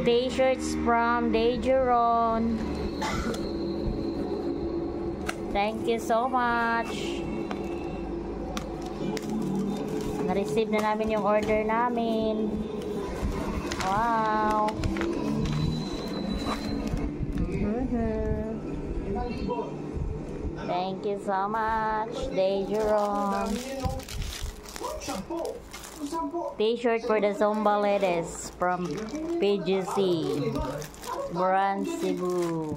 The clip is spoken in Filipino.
T-shirts from Dejuron. Thank you so much. Na-receive na namin yung order namin. Wow. Mhm. Thank you so much, Dejuron. T-shirt for the Zumba ladies from PGC. Brand Cebu.